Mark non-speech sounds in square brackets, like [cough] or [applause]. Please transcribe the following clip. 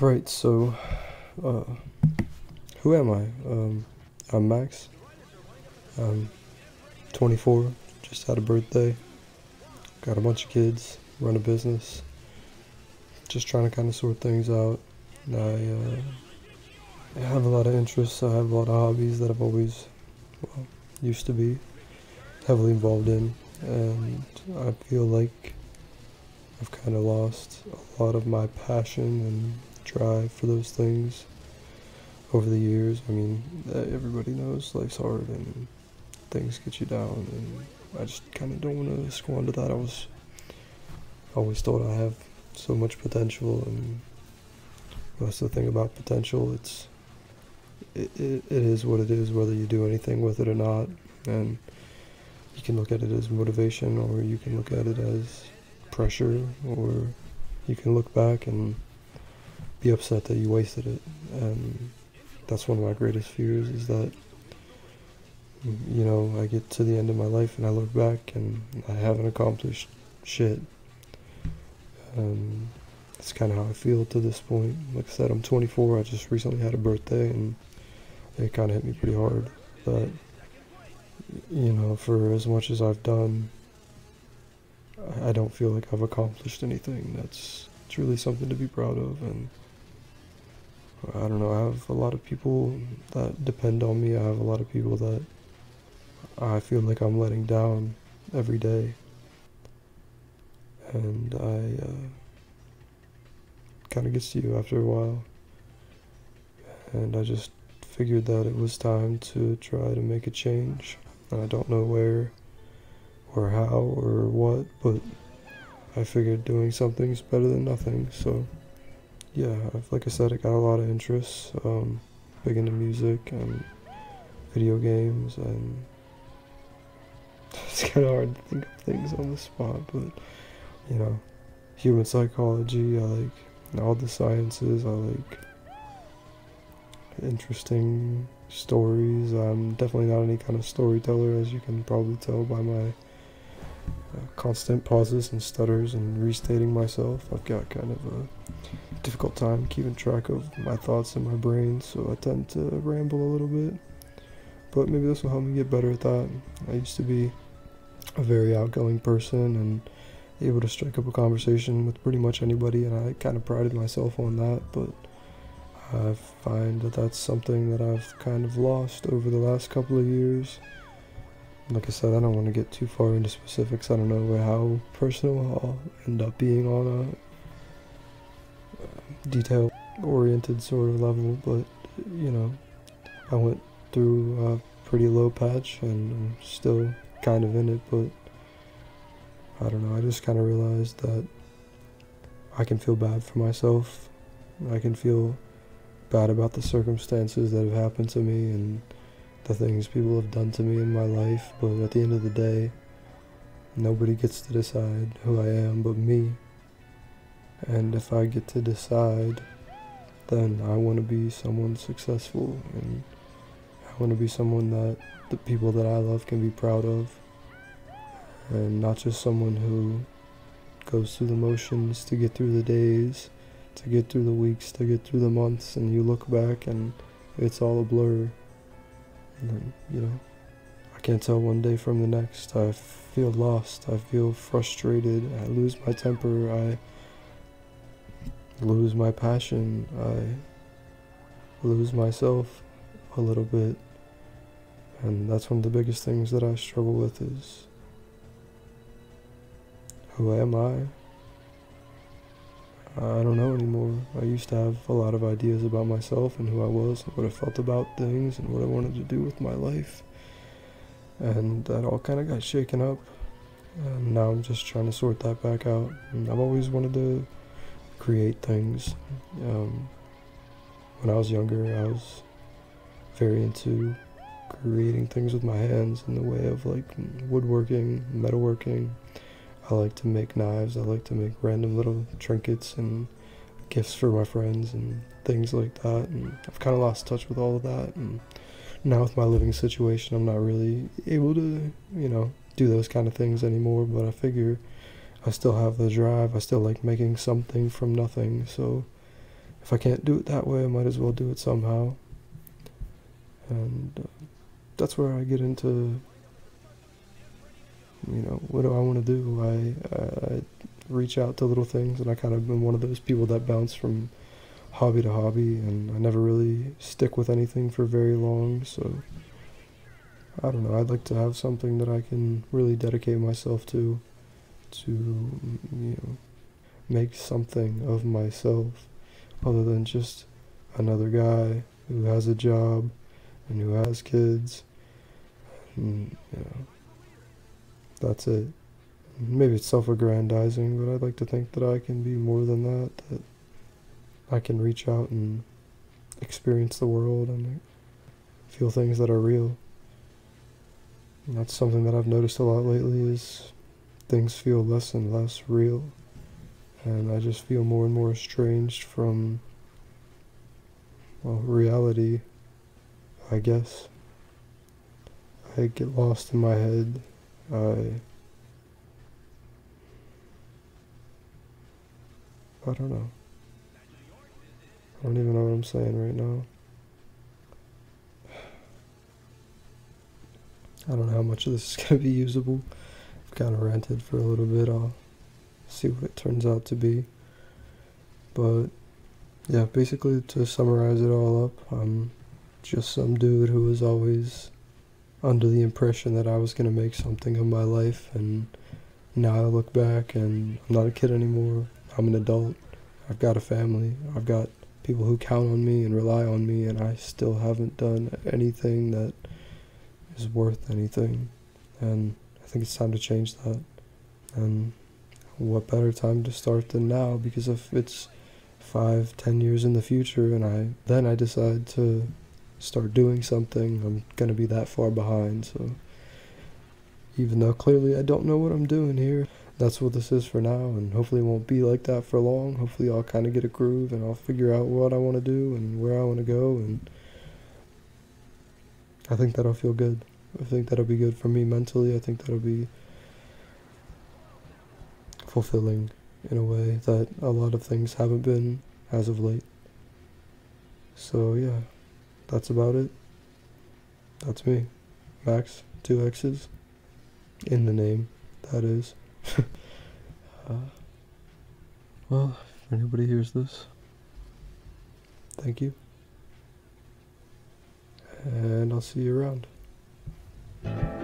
Right, so, uh, who am I? Um, I'm Max. I'm 24, just had a birthday. Got a bunch of kids, run a business. Just trying to kind of sort things out. I, uh, I have a lot of interests, I have a lot of hobbies that I've always, well, used to be heavily involved in. And I feel like I've kind of lost a lot of my passion and drive for those things over the years. I mean, uh, everybody knows life's hard and things get you down, and I just kind of don't want to squander that. I was always thought I have so much potential, and that's the thing about potential. It's it, it, it is what it is, whether you do anything with it or not, and you can look at it as motivation, or you can look at it as pressure, or you can look back and be upset that you wasted it. And that's one of my greatest fears is that, you know, I get to the end of my life and I look back and I haven't accomplished shit. And that's kind of how I feel to this point. Like I said, I'm 24. I just recently had a birthday and it kind of hit me pretty hard. But, you know, for as much as I've done, I don't feel like I've accomplished anything that's truly something to be proud of. And I don't know, I have a lot of people that depend on me. I have a lot of people that I feel like I'm letting down every day. And I, uh, kind of gets to you after a while. And I just figured that it was time to try to make a change. And I don't know where or how or what, but I figured doing something's better than nothing, so yeah, like I said, I got a lot of interests. Um, big into music and video games, and [laughs] it's kind of hard to think of things on the spot. But you know, human psychology. I like all the sciences. I like interesting stories. I'm definitely not any kind of storyteller, as you can probably tell by my uh, constant pauses and stutters and restating myself. I've got kind of a difficult time keeping track of my thoughts in my brain, so I tend to ramble a little bit. But maybe this will help me get better at that. I used to be a very outgoing person and able to strike up a conversation with pretty much anybody, and I kind of prided myself on that, but I find that that's something that I've kind of lost over the last couple of years like I said, I don't want to get too far into specifics. I don't know how personal I'll end up being on a detail oriented sort of level, but you know, I went through a pretty low patch and I'm still kind of in it, but I don't know. I just kind of realized that I can feel bad for myself. I can feel bad about the circumstances that have happened to me and the things people have done to me in my life, but at the end of the day, nobody gets to decide who I am but me. And if I get to decide, then I want to be someone successful and I want to be someone that the people that I love can be proud of. And not just someone who goes through the motions to get through the days, to get through the weeks, to get through the months, and you look back and it's all a blur. And then, you know, I can't tell one day from the next. I feel lost. I feel frustrated. I lose my temper. I lose my passion. I lose myself a little bit. And that's one of the biggest things that I struggle with is who am I? I don't know anymore. I used to have a lot of ideas about myself and who I was and what I felt about things and what I wanted to do with my life. And that all kind of got shaken up. And now I'm just trying to sort that back out. And I've always wanted to create things. Um, when I was younger, I was very into creating things with my hands in the way of like woodworking, metalworking, I like to make knives. I like to make random little trinkets and gifts for my friends and things like that. And I've kind of lost touch with all of that. And now with my living situation, I'm not really able to, you know, do those kind of things anymore. But I figure I still have the drive. I still like making something from nothing. So if I can't do it that way, I might as well do it somehow. And uh, that's where I get into, you know, what do I want to do? I, I reach out to little things, and I kind of been one of those people that bounce from hobby to hobby, and I never really stick with anything for very long. So I don't know. I'd like to have something that I can really dedicate myself to, to mm, you know, make something of myself, other than just another guy who has a job and who has kids. And, you know, that's it maybe it's self-aggrandizing, but I'd like to think that I can be more than that. That I can reach out and experience the world and feel things that are real. And that's something that I've noticed a lot lately is things feel less and less real. And I just feel more and more estranged from, well, reality, I guess. I get lost in my head. I I don't know. I don't even know what I'm saying right now. [sighs] I don't know how much of this is going to be usable. Kind of ranted for a little bit. I'll see what it turns out to be. But yeah, basically to summarize it all up, I'm just some dude who was always under the impression that I was going to make something of my life and now I look back and I'm not a kid anymore. I'm an adult. I've got a family. I've got people who count on me and rely on me, and I still haven't done anything that is worth anything. And think it's time to change that. And what better time to start than now? Because if it's five, ten years in the future, and I then I decide to start doing something, I'm gonna be that far behind. So even though clearly I don't know what I'm doing here that's what this is for now, and hopefully it won't be like that for long. Hopefully I'll kind of get a groove and I'll figure out what I want to do and where I want to go, and I think that'll feel good. I think that'll be good for me mentally. I think that'll be fulfilling in a way that a lot of things haven't been as of late. So yeah, that's about it. That's me. Max, two X's. In the name, that is. [laughs] uh, well, if anybody hears this, thank you. And I'll see you around. Okay,